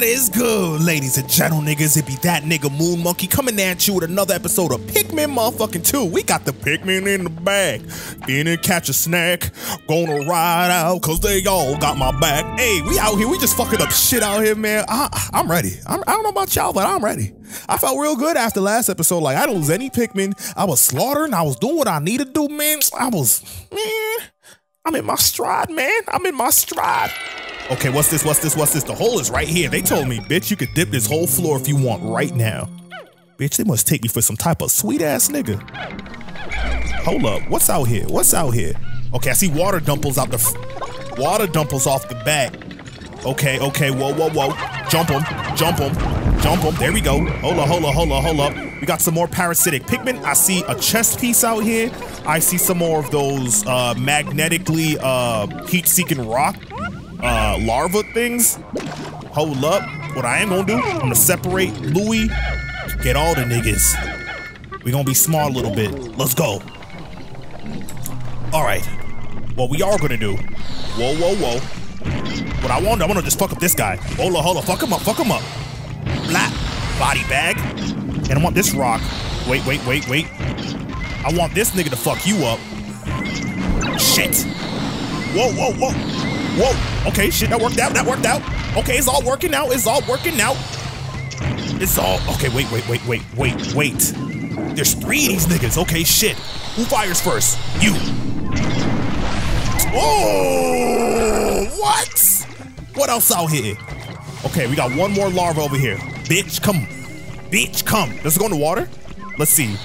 What is good, ladies and gentle niggas? It be that nigga Moon Monkey coming at you with another episode of Pikmin motherfucking 2. We got the Pikmin in the bag. Finna catch a snack. Gonna ride out, cause they all got my back. Hey, we out here. We just fucking up shit out here, man. I, I'm ready. I'm, I don't know about y'all, but I'm ready. I felt real good after last episode. Like, I didn't lose any Pikmin. I was slaughtering. I was doing what I needed to do, man. I was, man, I'm in my stride, man. I'm in my stride. Okay, what's this? What's this? What's this? The hole is right here. They told me, bitch, you could dip this whole floor if you want right now. Bitch, they must take me for some type of sweet ass nigga. Hold up. What's out here? What's out here? Okay, I see water dumples out the water dumples off the back. Okay, okay, whoa, whoa, whoa. Jump them, jump them, jump them. There we go. Hold up, hold up, hold up, hold up. We got some more parasitic Pikmin. I see a chest piece out here. I see some more of those uh, magnetically uh, heat-seeking rock uh, larva things. Hold up. What I am gonna do, I'm gonna separate Louie, get all the niggas. We gonna be smart a little bit. Let's go. All right. What we are gonna do, whoa, whoa, whoa. I want, I wanna just fuck up this guy. Hold up, fuck him up, fuck him up. Blah, body bag. And I want this rock. Wait, wait, wait, wait. I want this nigga to fuck you up. Shit. Whoa, whoa, whoa. Whoa. Okay, shit, that worked out. That worked out. Okay, it's all working out. It's all working out. It's all okay. Wait, wait, wait, wait, wait, wait. There's three of these niggas. Okay, shit. Who fires first? You. Oh, what? Else out here? Okay, we got one more larva over here. Bitch, come. Bitch, come. Does it go in the water? Let's see.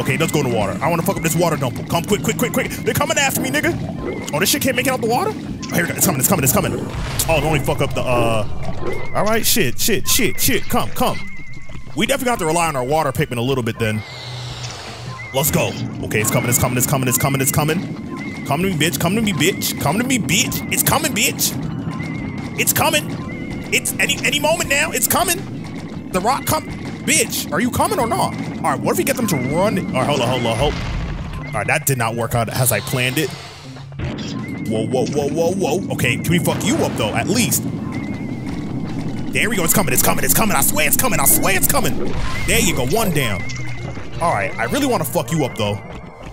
Okay, let's go in the water. I want to fuck up this water dump. Come quick, quick, quick, quick. They're coming after me, nigga. Oh, this shit can't make it out the water? Oh, here it It's coming, it's coming, it's coming. Oh, don't only fuck up the, uh... All right, shit, shit, shit, shit. Come, come. We definitely have to rely on our water Pikmin a little bit then. Let's go. Okay, it's coming, it's coming, it's coming, it's coming, it's coming. Come to me, bitch. Come to me, bitch. Come to me, bitch. It's coming, bitch. It's coming. It's any any moment now. It's coming. The rock come. Bitch, are you coming or not? All right, what if we get them to run? All right, hold on, hold on, hold All right, that did not work out as I planned it. Whoa, whoa, whoa, whoa, whoa. Okay, can we fuck you up though, at least? There we go, it's coming, it's coming, it's coming. I swear it's coming, I swear it's coming. There you go, one down. All right, I really want to fuck you up though.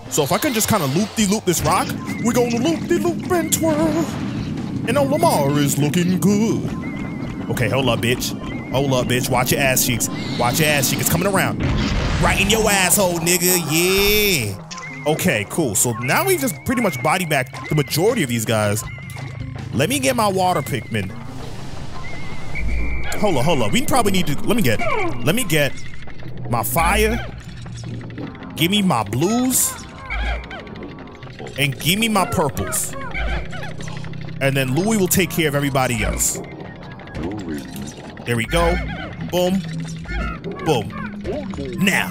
So if I can just kind of loop-de-loop this rock, we're gonna loop-de-loop and twirl. And Olimar is looking good. Okay, hold up, bitch. Hold up, bitch. Watch your ass cheeks. Watch your ass cheeks. It's coming around. Right in your asshole, nigga. Yeah. Okay, cool. So now we just pretty much body back the majority of these guys. Let me get my water Pikmin. Hold up, hold up. We probably need to, let me get, let me get my fire. Give me my blues. And give me my purples. And then Louie will take care of everybody else. There we go. Boom. Boom. Now.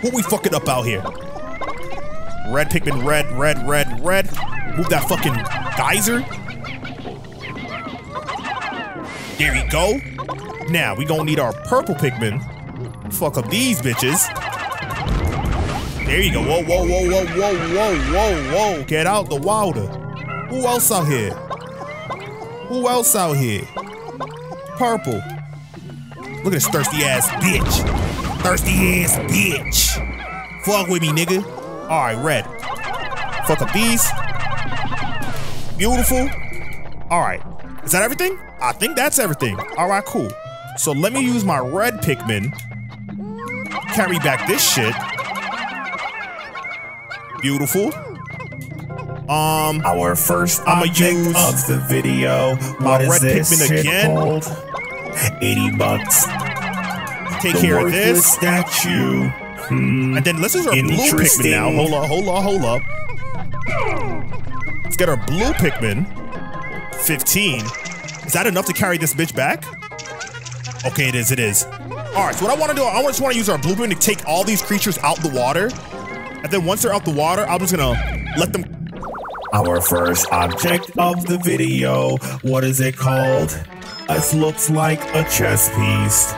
What we fucking up out here? Red Pikmin, red, red, red, red. Move that fucking geyser. There we go. Now, we gonna need our purple Pikmin. Fuck up these bitches. There you go. Whoa, whoa, whoa, whoa, whoa, whoa, whoa, whoa. Get out the water. Who else out here? Who else out here? Purple. Look at this thirsty ass bitch. Thirsty ass bitch. Fuck with me, nigga. All right, red. Fuck up these. Beautiful. All right. Is that everything? I think that's everything. All right, cool. So let me use my red Pikmin. Carry back this shit. Beautiful. Um, Our first I'ma object use of the video. What is red this Pikmin shit again. called? 80 bucks. take The care of this. statue. Hmm. And then let's use our blue Pikmin now. Hold up, hold up, hold up. Let's get our blue Pikmin. 15. Is that enough to carry this bitch back? Okay, it is, it is. All right, so what I want to do, I just want to use our blue Pikmin to take all these creatures out of the water. And then once they're out the water, I'm just gonna let them Our first object of the video. What is it called? It looks like a chess piece.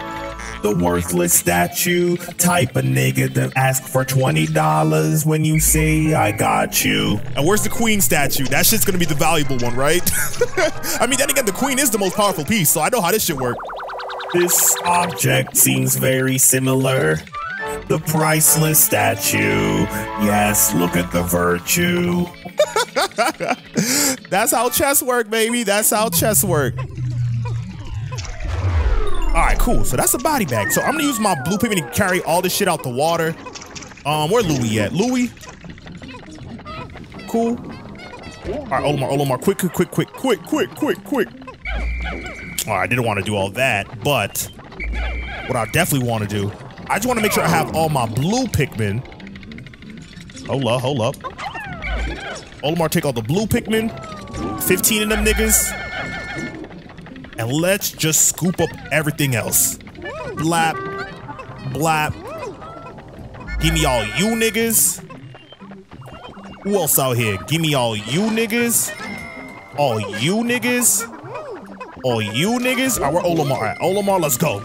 the worthless statue. Type a nigga that ask for $20 when you say I got you. And where's the queen statue? That shit's gonna be the valuable one, right? I mean, then again, the queen is the most powerful piece, so I know how this shit work. This object seems very similar. The priceless statue. Yes, look at the virtue. That's how chess work, baby. That's how chess work. All right, cool. So that's a body bag. So I'm gonna use my blue Pikmin to carry all this shit out the water. Um, where Louie at? Louie? Cool. All right, Olimar, Olimar, quick, quick, quick, quick, quick, quick, quick, quick. All right, I didn't want to do all that, but what I definitely want to do, I just want to make sure I have all my blue Pikmin. Hold up, hold up. Olimar, take all the blue Pikmin, 15 of them niggas, and let's just scoop up everything else. Blap, blap. Give me all you niggas. Who else out here? Give me all you niggas. All you niggas. All you niggas. All right, we're Olimar. All right, Olimar, let's go.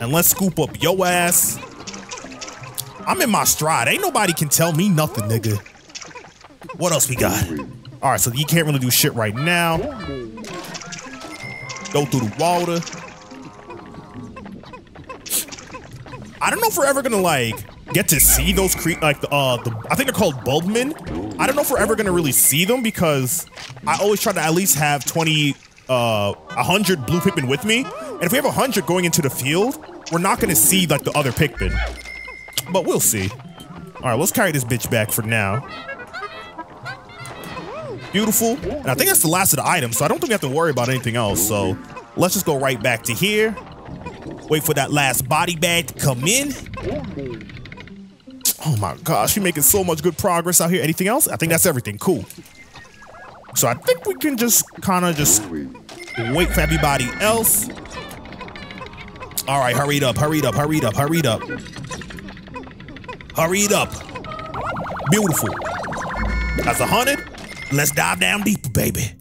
And let's scoop up yo ass. I'm in my stride. Ain't nobody can tell me nothing, nigga. What else we got? All right, so you can't really do shit right now. Go through the water. I don't know if we're ever gonna like get to see those cre like the uh the I think they're called Bulbmin. I don't know if we're ever gonna really see them because I always try to at least have 20 uh 100 blue Pikmin with me. And if we have 100 going into the field, we're not gonna see like the other Pikmin. But we'll see. All right, let's carry this bitch back for now. Beautiful. And I think that's the last of the items, so I don't think we have to worry about anything else. So let's just go right back to here. Wait for that last body bag to come in. Oh my gosh, we're making so much good progress out here. Anything else? I think that's everything. Cool. So I think we can just kind of just wait for everybody else. All right, hurry it up, hurry it up, hurry it up, hurry it up. Hurry it up. Beautiful. That's a hundred. Let's dive down deeper, baby.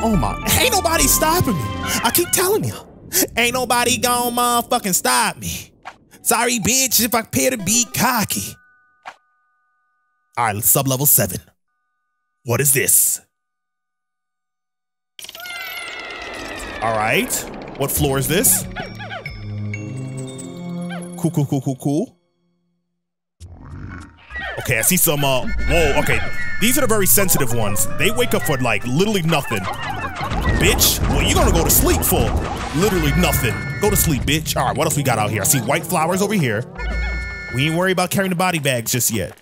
Oh my, ain't nobody stopping me. I keep telling you. Ain't nobody gonna motherfucking stop me. Sorry, bitch, if I appear to be cocky. All right, sub level seven. What is this? All right. What floor is this? Cool, cool, cool, cool, cool. Okay, I see some, uh, whoa, okay. These are the very sensitive ones. They wake up for, like, literally nothing. Bitch, well, you're gonna go to sleep for literally nothing. Go to sleep, bitch. All right, what else we got out here? I see white flowers over here. We ain't worry about carrying the body bags just yet.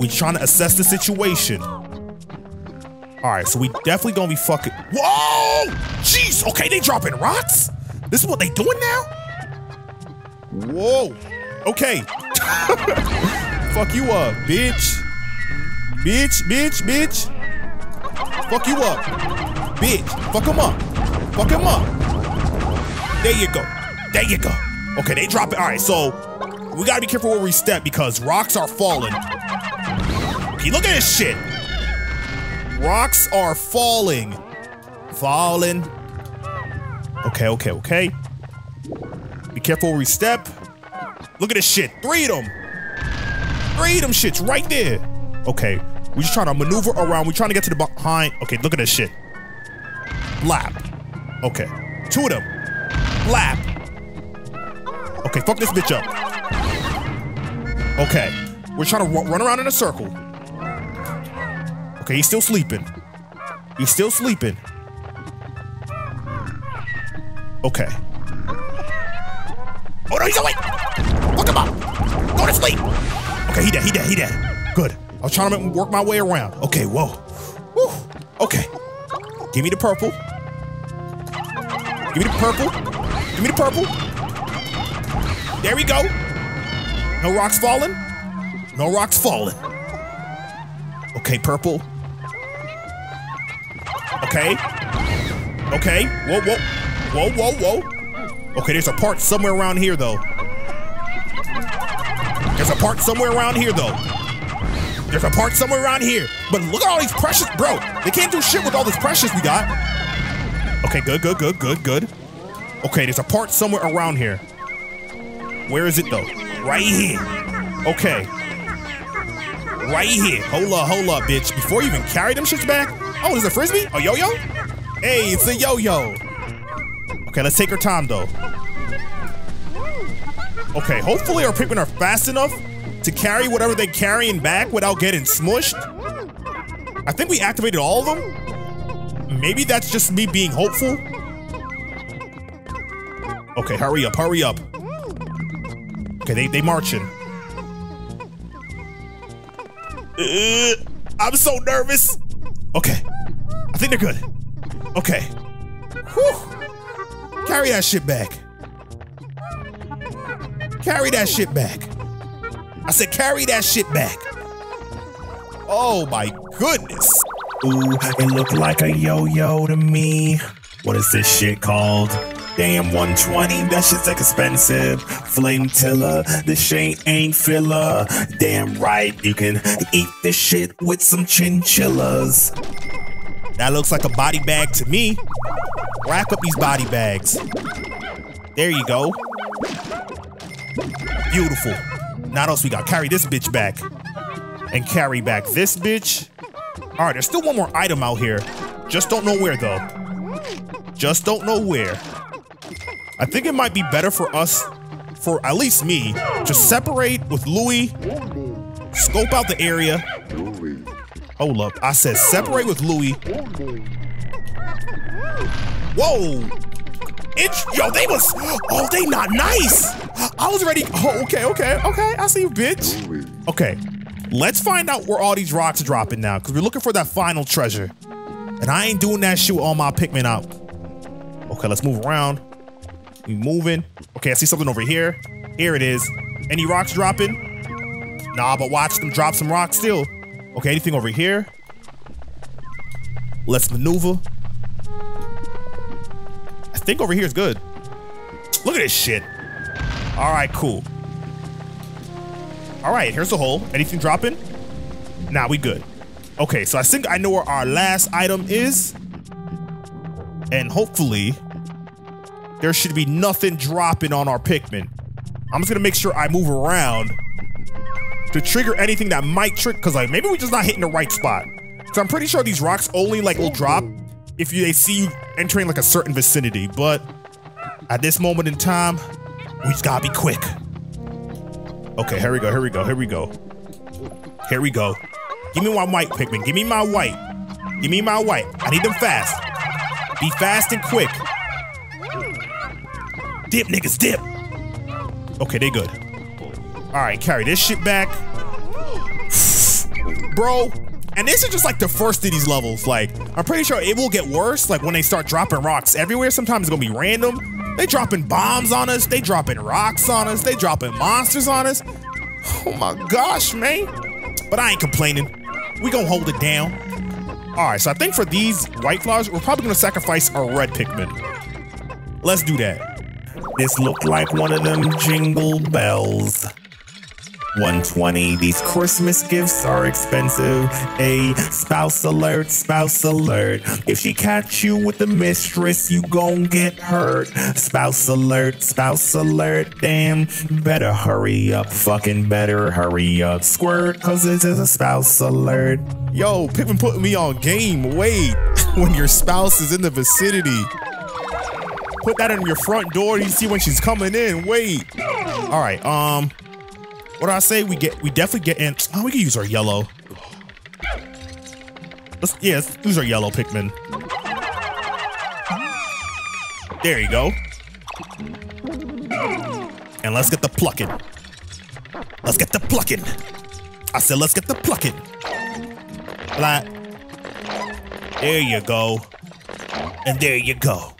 We trying to assess the situation. All right, so we definitely gonna be fucking. Whoa! Jeez. Okay, they dropping rocks. This is what they doing now. Whoa. Okay. Fuck you up, bitch. Bitch, bitch, bitch. Fuck you up. Bitch. Fuck him up. Fuck him up. There you go. There you go. Okay, they drop it. All right, so we gotta be careful where we step because rocks are falling. Okay, look at this shit. Rocks are falling. Falling. Okay, okay, okay. Be careful where we step. Look at this shit. Three of them. Three of them shits right there. Okay. We just trying to maneuver around. We trying to get to the behind. Okay, look at this shit. Blap. Okay. Two of them. Blap. Okay, fuck this bitch up. Okay. We're trying to run around in a circle. Okay, he's still sleeping. He's still sleeping. Okay. Oh no, he's awake! Fuck him up! Go to sleep! Okay, he dead, he dead, he dead. Good. I was trying to work my way around. Okay, whoa. Okay. Give me the purple. Give me the purple. Give me the purple. There we go. No rocks falling. No rocks falling. Okay, purple. Okay. Okay. Whoa, whoa. Whoa, whoa, whoa. Okay, there's a part somewhere around here, though. There's a part somewhere around here, though. There's a part somewhere around here. But look at all these precious, bro. They can't do shit with all this precious we got. Okay, good, good, good, good, good. Okay, there's a part somewhere around here. Where is it though? Right here. Okay. Right here. Hold up, hold up, bitch. Before you even carry them shits back. Oh, is it a frisbee? A yo-yo? Hey, it's a yo-yo. Okay, let's take our time though. Okay, hopefully our Pikmin are fast enough to carry whatever they're carrying back without getting smushed. I think we activated all of them. Maybe that's just me being hopeful. Okay, hurry up, hurry up. Okay, they, they marching. Uh, I'm so nervous. Okay, I think they're good. Okay. Whew. Carry that shit back. Carry that shit back. I said carry that shit back. Oh my goodness. Ooh, it looked like a yo-yo to me. What is this shit called? Damn, 120, that shit's expensive. Flame Tiller, this shit ain't filler. Damn right, you can eat this shit with some chinchillas. That looks like a body bag to me. Rack up these body bags. There you go. Beautiful. Not else we got? Carry this bitch back. And carry back this bitch. All right, there's still one more item out here. Just don't know where though. Just don't know where. I think it might be better for us, for at least me, to separate with Louie, scope out the area. Hold up, I said separate with Louie. Whoa! It's, yo, they was, oh, they not nice. I was ready. Oh, okay, okay, okay. I see you, bitch. Okay, let's find out where all these rocks are dropping now, because we're looking for that final treasure. And I ain't doing that shit with all my Pikmin out. Okay, let's move around. We moving. Okay, I see something over here. Here it is. Any rocks dropping? Nah, but watch them drop some rocks still. Okay, anything over here? Let's maneuver. I think over here is good. Look at this shit. All right, cool. All right, here's the hole. Anything dropping? Nah, we good. Okay, so I think I know where our last item is. And hopefully, there should be nothing dropping on our Pikmin. I'm just gonna make sure I move around to trigger anything that might trick, because like maybe we're just not hitting the right spot. So I'm pretty sure these rocks only like will drop if you, they see you entering like a certain vicinity. But at this moment in time, we just gotta be quick. Okay, here we go, here we go, here we go. Here we go. Give me my white, Pikmin. Give me my white. Give me my white. I need them fast. Be fast and quick. Dip, niggas, dip. Okay, they good. All right, carry this shit back. Bro, and this is just like the first of these levels. Like, I'm pretty sure it will get worse. Like when they start dropping rocks everywhere, sometimes it's gonna be random. They dropping bombs on us. They dropping rocks on us. They dropping monsters on us. Oh my gosh, man. But I ain't complaining. We gonna hold it down. All right, so I think for these white flowers, we're probably gonna sacrifice our red Pikmin. Let's do that. This looked like one of them jingle bells. 120, these Christmas gifts are expensive. A spouse alert, spouse alert. If she catch you with the mistress, you gon' get hurt. Spouse alert, spouse alert. Damn, better hurry up, fucking better hurry up. Squirt, cause this is a spouse alert. Yo, Pikmin putting me on game. Wait, when your spouse is in the vicinity. Put that in your front door. You see when she's coming in. Wait. All right. Um, what do I say? We get. We definitely get in. Oh, we can use our yellow. Let's yeah. Let's use our yellow Pikmin. There you go. And let's get the plucking. Let's get the plucking. I said, let's get the plucking. Flat. There you go. And there you go.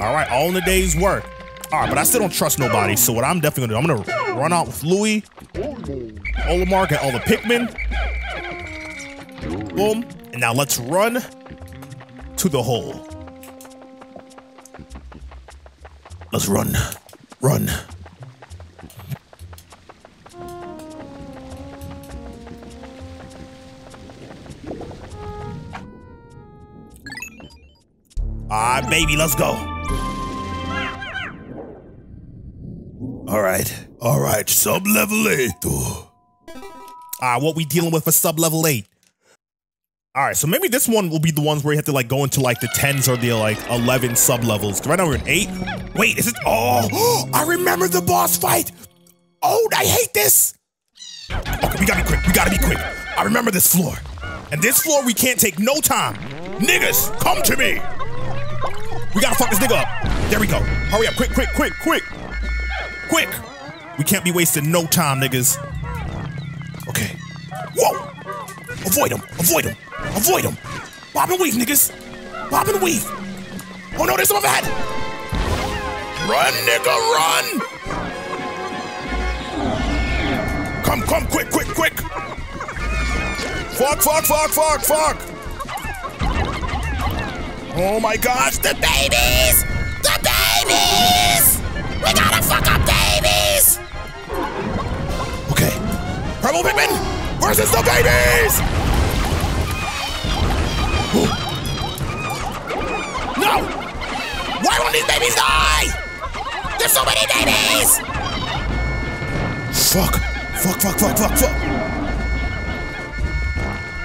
All right, all in the day's work. All right, but I still don't trust nobody. So what I'm definitely gonna do, I'm gonna run out with Louie, Olimar, get all the Pikmin. Boom. And now let's run to the hole. Let's run. Run. Ah, baby, let's go. All right, sub level 8. Ah, what we dealing with for sub level 8? All right, so maybe this one will be the ones where you have to like go into like the 10s or the like 11 sub levels. Right now we're in 8. Wait, is it? Oh, I remember the boss fight. Oh, I hate this. Okay, we gotta be quick. We gotta be quick. I remember this floor. And this floor, we can't take no time. Niggas, come to me. We gotta fuck this nigga up. There we go. Hurry up, quick, quick, quick, quick. Quick. We can't be wasting no time, niggas. Okay. Whoa. Avoid him. Avoid him. Avoid him. Bob and weave, niggas. Bob and weave. Oh no, there's some overhead. Run, nigga, run. Come, come, quick, quick, quick. Fuck, fuck, fuck, fuck, fuck. Oh my gosh, the babies! The babies! We gotta fuck up babies! Purple Pikmin versus the babies! No! Why won't these babies die? There's so many babies! Fuck. Fuck, fuck, fuck, fuck, fuck.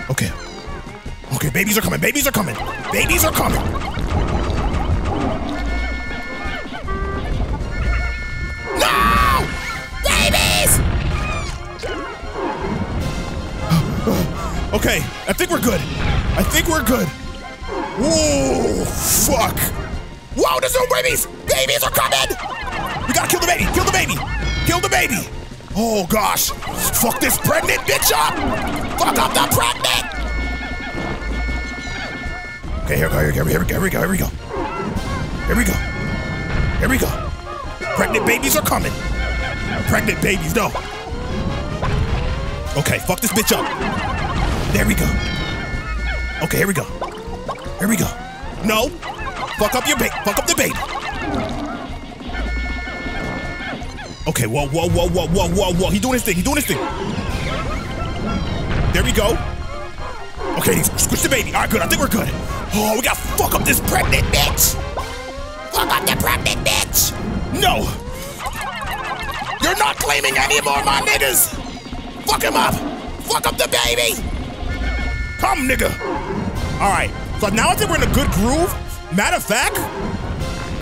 Okay. Okay, babies are coming. Babies are coming. Babies are coming. okay, I think we're good. I think we're good. Whoa, fuck. Whoa, there's no babies! Babies are coming! We gotta kill the baby! Kill the baby! Kill the baby! Oh gosh! Fuck this pregnant bitch up! Fuck up the pregnant! Okay, here we go, here we go, here we go, here we go, here we go. Here we go. Pregnant babies are coming. Pregnant babies, no. Okay, fuck this bitch up. There we go. Okay, here we go. Here we go. No. Fuck up your baby. Fuck up the baby. Okay, whoa, whoa, whoa, whoa, whoa, whoa, whoa. He doing his thing. He doing his thing. There we go. Okay, squish the baby. All right, good. I think we're good. Oh, we gotta fuck up this pregnant bitch. Fuck up the pregnant bitch. No. You're not claiming any more, my niggas. Fuck him up. Fuck up the baby. Come, nigga. All right. So now I think we're in a good groove. Matter of fact,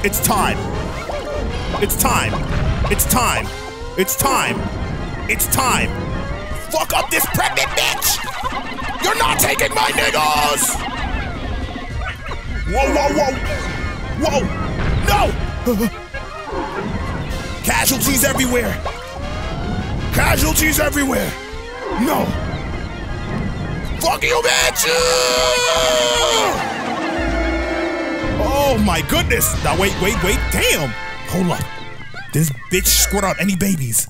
it's time. It's time. It's time. It's time. It's time. Fuck up this pregnant bitch! You're not taking my niggas! Whoa, whoa, whoa! Whoa! No! Casualties everywhere! Casualties everywhere! No! Fuck you, bitch! Oh my goodness! Now wait, wait, wait, damn! Hold up. This bitch squirt out any babies.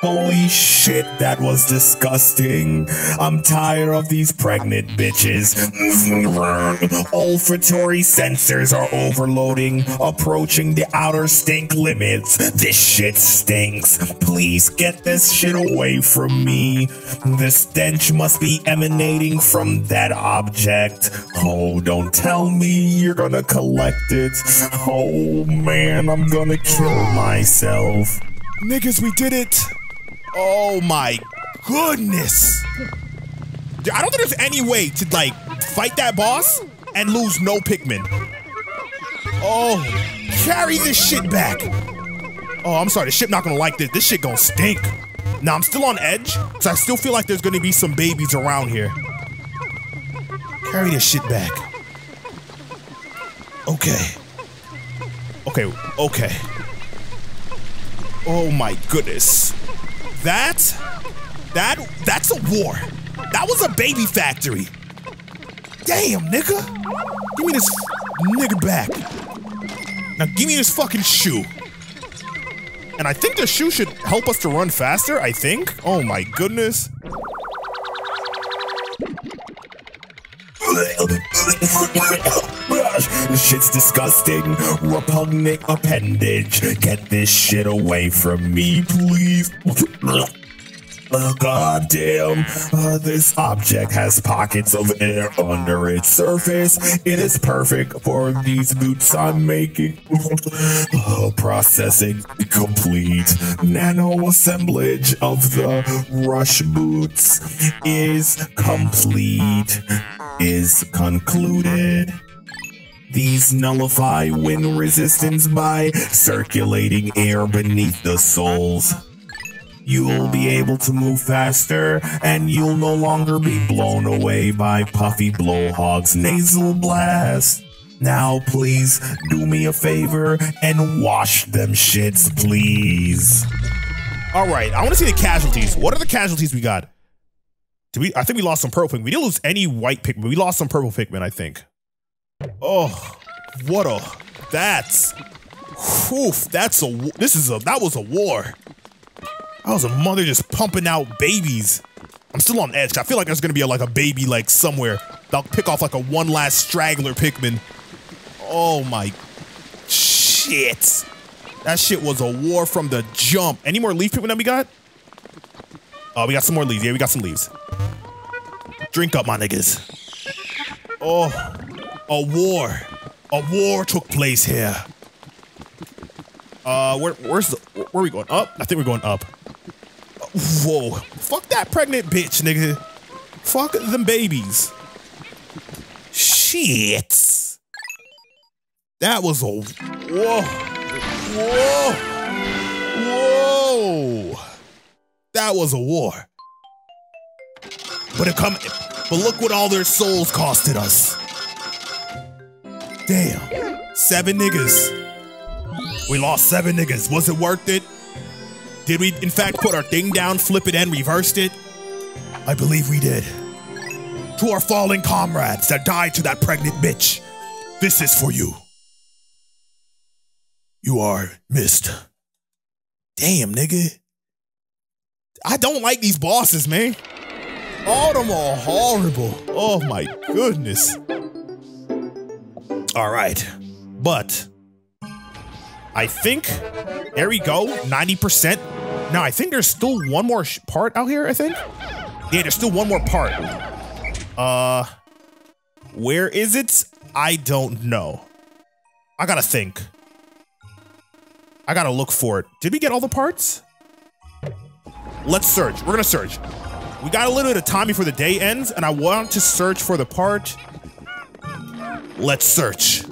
Holy shit, that was disgusting. I'm tired of these pregnant bitches. Olfactory sensors are overloading, approaching the outer stink limits. This shit stinks. Please get this shit away from me. The stench must be emanating from that object. Oh, don't tell me you're gonna collect it. Oh man, I'm gonna kill myself. Niggas, we did it! Oh my goodness! I don't think there's any way to like fight that boss and lose no Pikmin. Oh, carry this shit back. Oh, I'm sorry, the ship not gonna like this. This shit gonna stink. Now I'm still on edge, so I still feel like there's gonna be some babies around here. Carry this shit back. Okay. Okay, okay. Oh my goodness. That, that, that's a war. That was a baby factory. Damn, nigga. Give me this nigga back. Now give me this fucking shoe. And I think the shoe should help us to run faster, I think. Oh my goodness. This shit's disgusting. Repugnant appendage. Get this shit away from me, please. Uh, goddamn, uh, this object has pockets of air under its surface. It is perfect for these boots I'm making. Uh, processing complete. Nano assemblage of the rush boots is complete. Is concluded. These nullify wind resistance by circulating air beneath the soles. You'll be able to move faster, and you'll no longer be blown away by Puffy Blowhog's nasal blast. Now, please do me a favor and wash them shits, please. All right, I want to see the casualties. What are the casualties we got? Did we? I think we lost some purple. We didn't lose any white Pikmin. We lost some purple Pikmin, I think. Oh, what a that's oof, that's a this is a that was a war. That was a mother just pumping out babies. I'm still on edge. I feel like there's gonna be a, like a baby like somewhere. They'll pick off like a one last straggler Pikmin. Oh my shit. That shit was a war from the jump. Any more leaf Pikmin that we got? Oh, we got some more leaves. Yeah, we got some leaves. Drink up, my niggas. Oh, a war. A war took place here. Uh, where, where's the, where are we going? Up? I think we're going up. Whoa. Fuck that pregnant bitch, nigga. Fuck them babies. Shit. That was a, whoa. Whoa. Whoa. That was a war. But it come, but look what all their souls costed us. Damn. Seven niggas. We lost seven niggas. Was it worth it? Did we, in fact, put our thing down, flip it, and reversed it? I believe we did. To our fallen comrades that died to that pregnant bitch, this is for you. You are missed. Damn, nigga. I don't like these bosses, man. All of them are horrible. Oh my goodness. All right. But I think there we go. 90%. Now I think there's still one more part out here, I think. Yeah, there's still one more part. Uh where is it? I don't know. I gotta think. I gotta look for it. Did we get all the parts? Let's search. We're gonna search. We got a little bit of time before the day ends, and I want to search for the part. Let's search.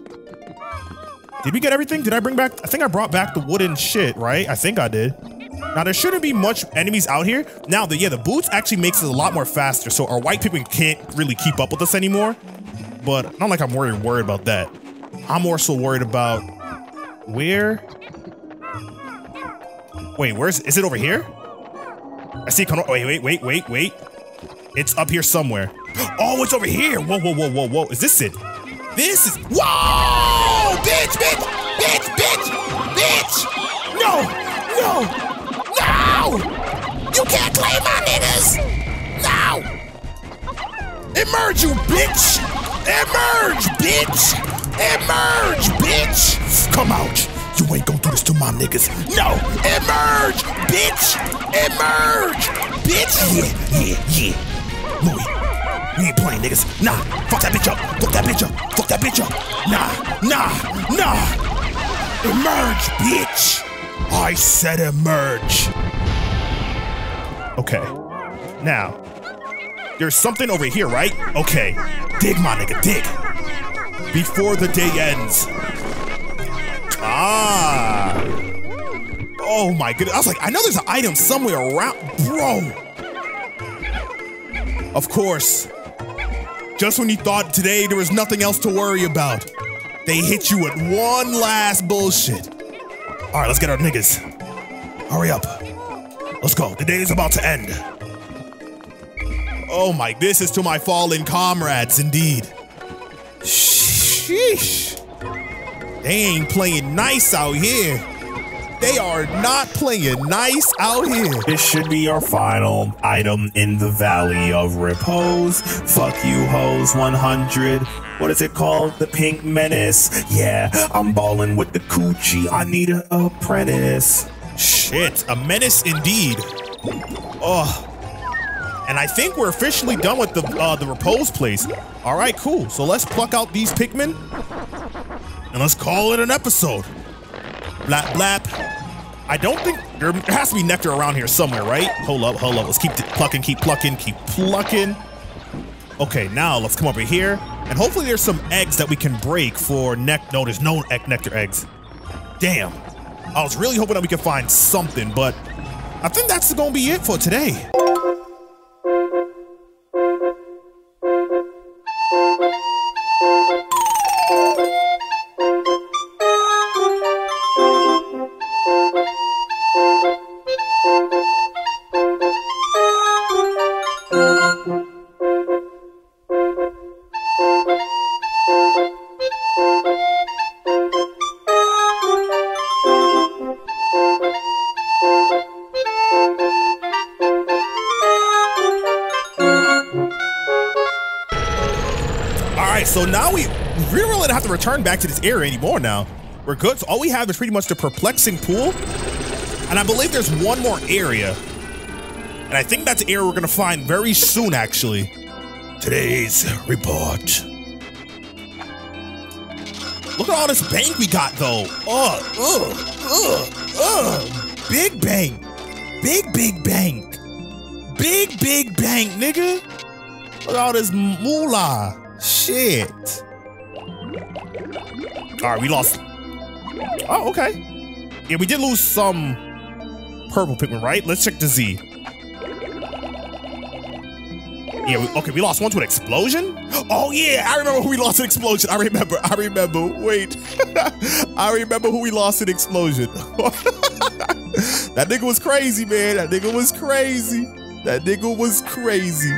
Did we get everything? Did I bring back? I think I brought back the wooden shit, right? I think I did. Now, there shouldn't be much enemies out here. Now, the yeah, the boots actually makes it a lot more faster, so our white people can't really keep up with us anymore. But not like I'm worried, worried about that. I'm more so worried about where... Wait, where's... Is it over here? I see... Wait, wait, wait, wait, wait. It's up here somewhere. Oh, it's over here. Whoa, whoa, whoa, whoa, whoa. Is this it? This is... Whoa! Bitch, bitch! Bitch, bitch! Bitch! No! No! No! You can't claim my niggas! No! Emerge, you bitch! Emerge, bitch! Emerge, bitch! Come out! You ain't gonna do this to my niggas. No! Emerge, bitch! Emerge! Bitch! Yeah, yeah, yeah. Louie, we ain't playing, niggas. Nah, fuck that bitch up. Fuck that bitch up. Fuck that bitch up. Nah, nah, nah. Emerge, bitch. I said emerge. Okay. Now, there's something over here, right? Okay. Dig, my nigga, dig. Before the day ends. Ah. Oh my goodness. I was like, I know there's an item somewhere around. Bro. Of course, just when you thought today there was nothing else to worry about, they hit you with one last bullshit. All right, let's get our niggas. Hurry up. Let's go. The day is about to end. Oh my, this is to my fallen comrades indeed. Sheesh. They ain't playing nice out here. They are not playing nice out here. This should be your final item in the Valley of Repose. Fuck you, hoes 100. What is it called? The Pink Menace. Yeah, I'm balling with the coochie. I need an apprentice. Shit, a menace indeed. Oh, And I think we're officially done with the uh, the repose place. All right, cool. So let's pluck out these Pikmin and let's call it an episode. Blap blap. I don't think there has to be nectar around here somewhere, right? Hold up, hold up. Let's keep plucking, keep plucking, keep plucking. Okay, now let's come over here and hopefully there's some eggs that we can break for neck. No, there's no egg nectar eggs. Damn. I was really hoping that we could find something, but I think that's gonna be it for today. To return back to this area anymore now. We're good. So all we have is pretty much the perplexing pool. And I believe there's one more area. And I think that's the area we're going to find very soon, actually. Today's report. Look at all this bank we got, though. Oh, ugh, ugh, ugh. Big bank. Big, big bank. Big, big bank, nigga. Look at all this moolah. Shit. All right, we lost. Oh, okay. Yeah, we did lose some purple Pikmin, right? Let's check the Z. Yeah, we, okay, we lost one to an explosion? Oh, yeah, I remember who we lost an explosion. I remember, I remember. Wait. I remember who we lost an explosion. that nigga was crazy, man. That nigga was crazy. That nigga was crazy.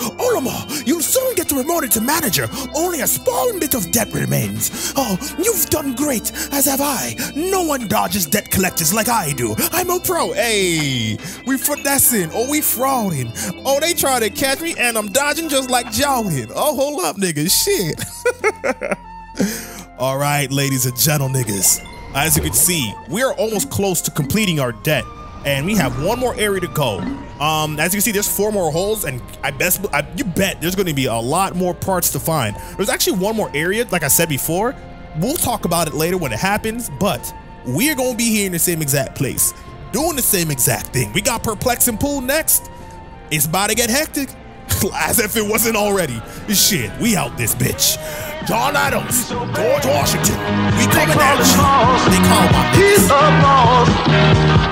Olimar, you'll soon get promoted to manager. Only a small bit of debt remains. Oh, you've done great, as have I. No one dodges debt collectors like I do. I'm a pro. Hey, we finessing or we frauding. Oh, they try to catch me and I'm dodging just like Jordan. Oh, hold up, niggas. Shit. All right, ladies and gentle niggas. As you can see, we are almost close to completing our debt and we have one more area to go. Um, as you can see, there's four more holes, and I best I, you bet there's going to be a lot more parts to find. There's actually one more area, like I said before. We'll talk about it later when it happens, but we're going to be here in the same exact place, doing the same exact thing. We got Perplexing Pool next. It's about to get hectic, as if it wasn't already. Shit, we out this bitch. John Adams, George Washington, we coming at you. They call my He's a boss,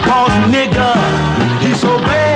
boss nigga.